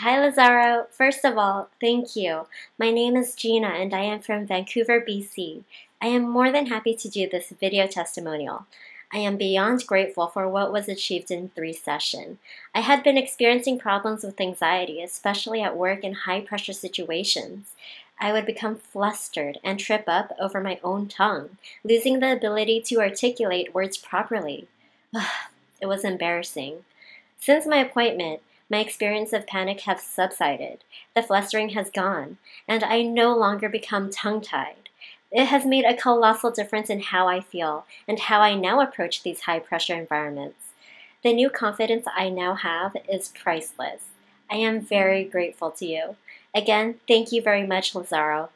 Hi, Lazzaro. First of all, thank you. My name is Gina and I am from Vancouver, BC. I am more than happy to do this video testimonial. I am beyond grateful for what was achieved in three sessions. I had been experiencing problems with anxiety, especially at work in high pressure situations. I would become flustered and trip up over my own tongue, losing the ability to articulate words properly. it was embarrassing. Since my appointment, my experience of panic has subsided, the flustering has gone, and I no longer become tongue tied. It has made a colossal difference in how I feel and how I now approach these high pressure environments. The new confidence I now have is priceless. I am very grateful to you. Again, thank you very much, Lazzaro.